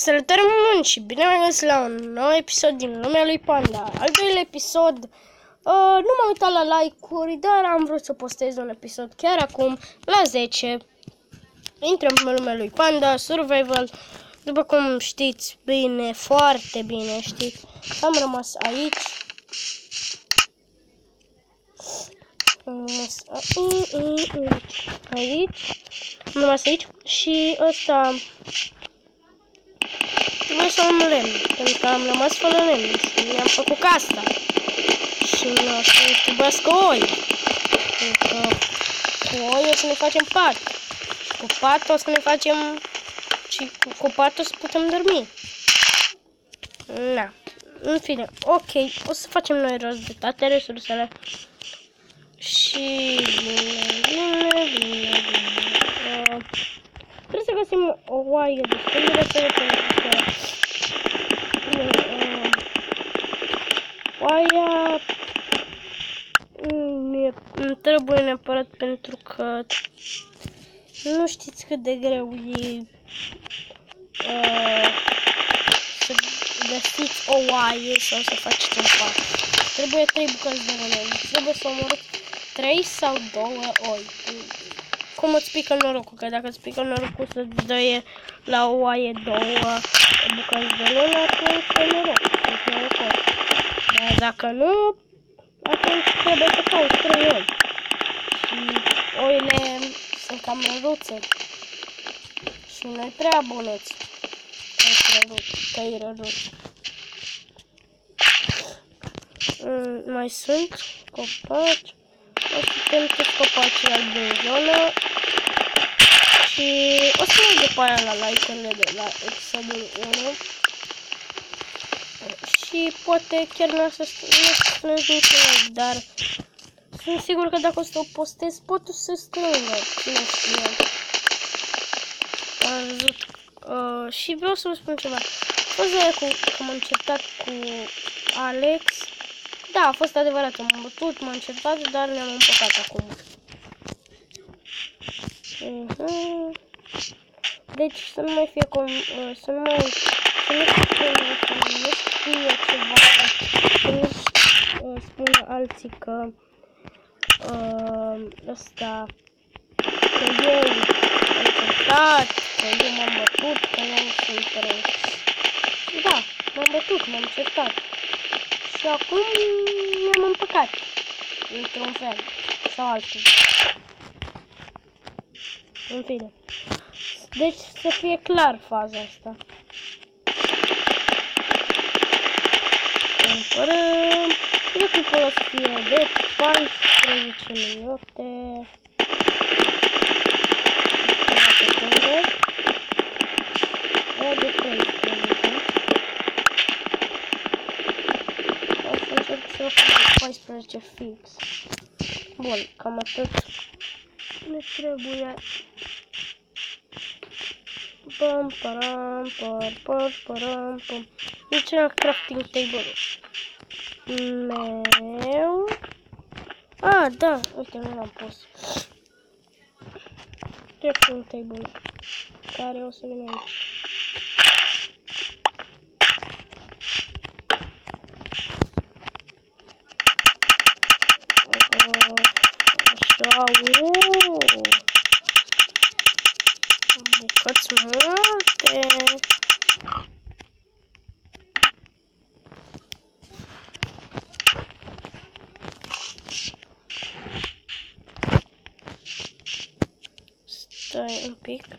Salutare mult și bine am găsit la un nou episod din lumea lui Panda. Al doilea episod, uh, nu m-am uitat la like-uri, dar am vrut să postez un episod chiar acum, la 10. Intrăm pe lumea lui Panda, Survival, după cum știți bine, foarte bine știți. Am rămas aici. Am rămas aici. Am rămas aici și ăsta Trebuie să am lemn, pentru că am rămas fără lemn și mi-am făcut casa. Și o să trebuiască oi. Pentru că cu oi o să ne facem pat. Cu pat o să ne facem... Și cu pat o să putem dormi. Na. În fine, ok, o să facem noi rost de toate resursele. Și bine, bine, bine, bine. Uh, trebuie să găsim o oaie destul de repede pentru că Oaia îmi trebuie neapărat pentru că nu știți cât de greu e uh, să găsiți o oaie sau să faceți un pat. Trebuie trei bucăți de lemn. Trebuie să omorâți trei sau două oi. Cum îți pică norocul? Că dacă îți pică norocul să-ți dă la o oaie două bucăți de lemn, atunci e noroc. E norocos. Dar dacă nu, atunci trebuie să cauți trei oi. Și oile sunt cam răruțe. Și nu e prea bunuți. Că e răruțe. Mm, mai sunt copaci. O să tem toți copacii albi din zonă. Și o să merg după aia la like-urile de la episodul 1 și poate chiar nu o să spuneți niciodată, dar sunt sigur că dacă o să o postez, pot să strângă, cine știe. Am văzut uh, și vreau să vă spun ceva. Poza cu că m-am certat cu Alex, da, a fost adevărat, m-am bătut, m-am certat, dar ne-am împăcat acum. Uh -huh. Deci să nu mai fie com, uh, să nu mai să nu fie, să nu știe ceva, să nu uh, spună alții că uh, ăsta, că eu am încercat, că eu m-am bătut, că eu sunt rău. Da, m-am bătut, m-am certat. Și acum mi-am împăcat, într-un fel sau altul. În fine. Deci să fie clar faza asta. cumpărăm. Cred că acolo să fie de 14 minute. De 13. O să încerc să fac 14 fix. Bun, cam atât ne trebuie. Pam, param, par, par, param, pam. Deci era crafting table meu. Ah, da, uite, nu l-am pus. Crafting table care o să vină aici. Așa, uuu. Bucăți en pic.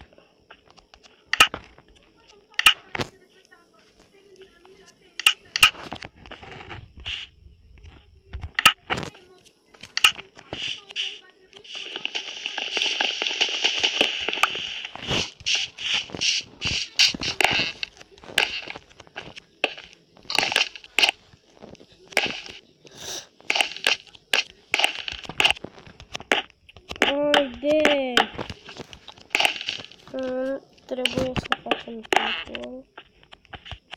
Potrzebuję słuchacza mikrofonu.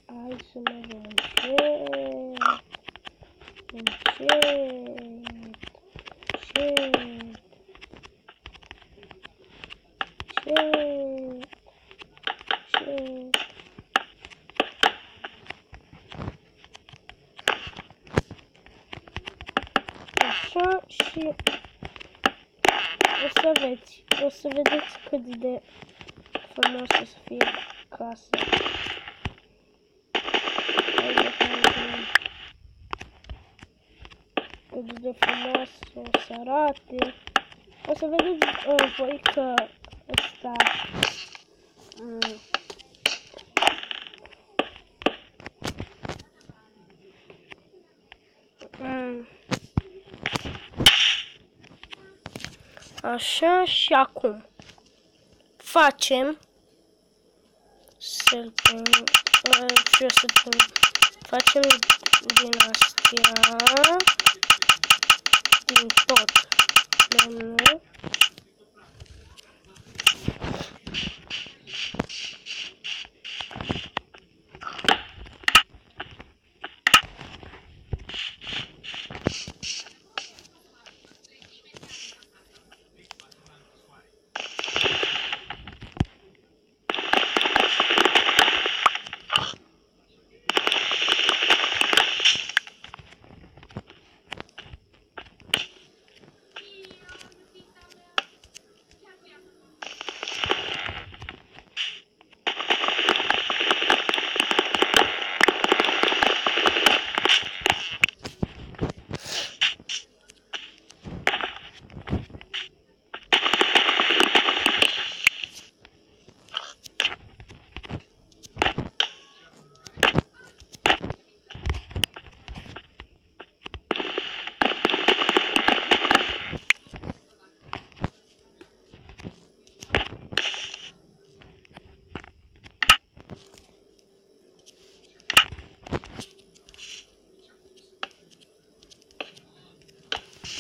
A i sumowo Shit. Shit. Shit. Shit. Shit. Shit. Eu sou verde. Eu sou verde de frumos o să fie casa. Haide, haide. Cât de frumos o să arate. O să vedeți uh, voi că ăsta mm, mm, Așa și acum facem să-l pun, uh, și o să pun, facem din astea, din tot lemnul.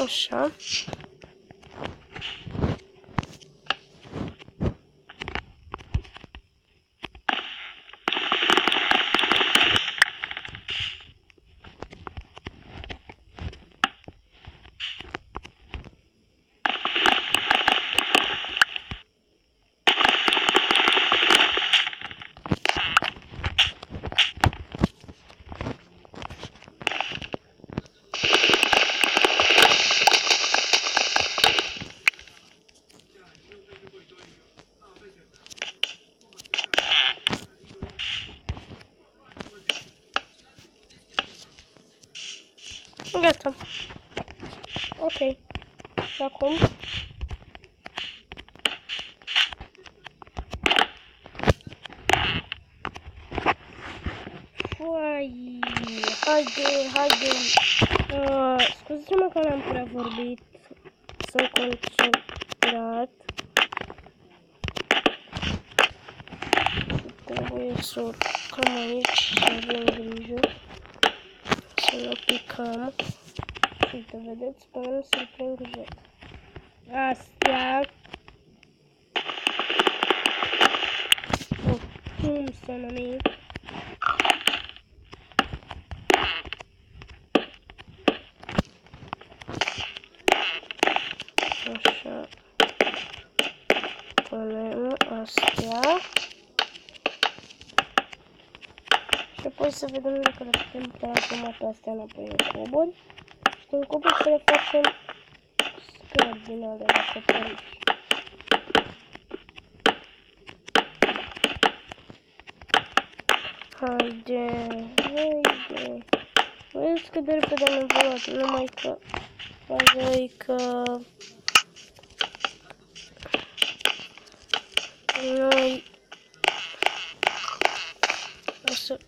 Așa. Gata. Ok. Și acum Uai, haide, haide. Uh, Scuzați-mă că n-am prea vorbit. Sunt concentrat. Trebuie să urcăm aici și avem grijă. Să nu picăm. Uite, vedeți, sperăm să-l prind jos. Astea. O, cum să numim? Așa. Punem astea. Și apoi să vedem dacă le putem transforma pe astea înapoi în cuburi. Și din cuburi să le facem scări din alea de acoperiș. Haide, haide. Vedeți cât de repede am evoluat, numai că faza e că noi o să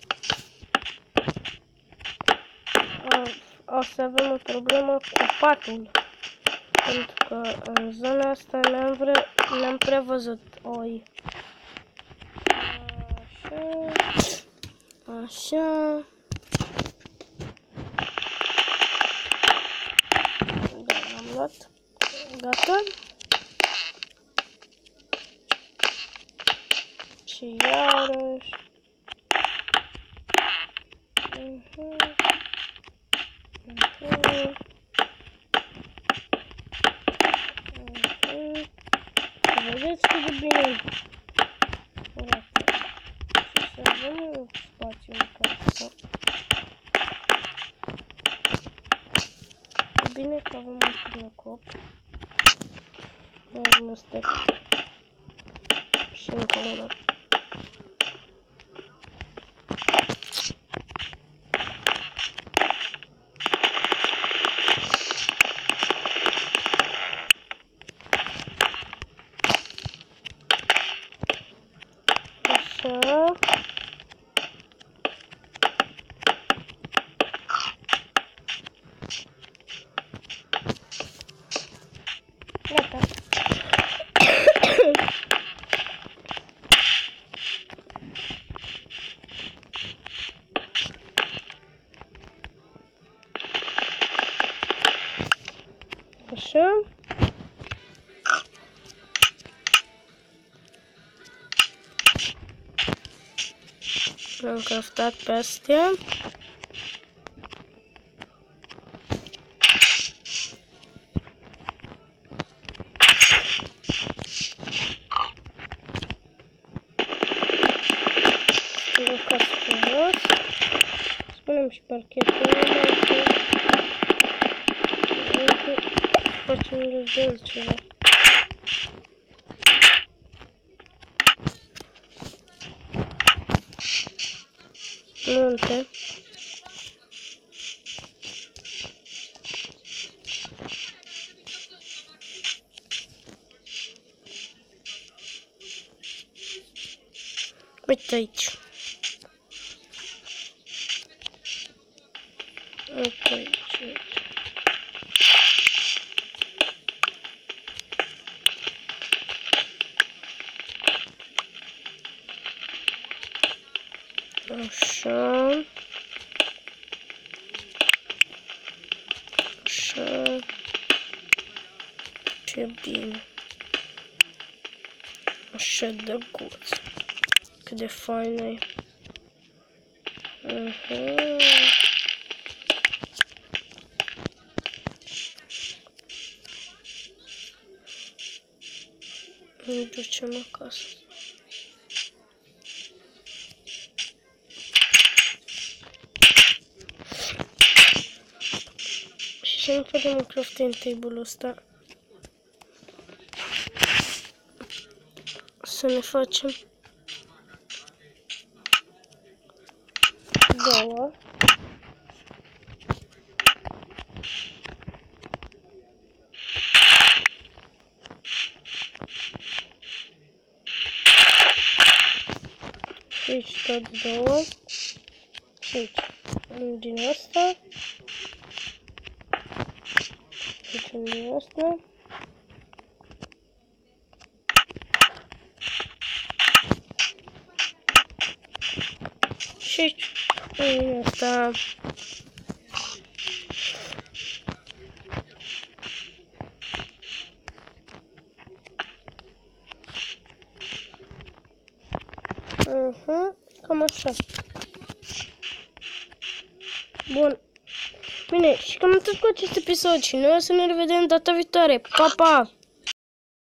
o să avem o problemă cu patul. Pentru că în zona asta n-am vre n-am prevăzut oi. Așa. Așa. Da, am luat. Gata. Și iarăși. Uh-huh. Uh-huh. Vedeți cât de bine arată. Și să avem spațiu în casă. bine că avem Minecraft'ta bastım. Спалимся паркет. Почему не сделать чего? Öldü. Bitti hiç. Așa. Așa. Ce bine. Așa de guț. Cât de fain e. Mhm. Ne ducem acasă. Și să nu facem un crafting table ăsta. Să ne facem două. Și aici tot două. Și aici. Unul din asta. Aici unul din asta. Și Bine, și cam atât cu acest episod și noi o să ne revedem data viitoare. Pa, pa!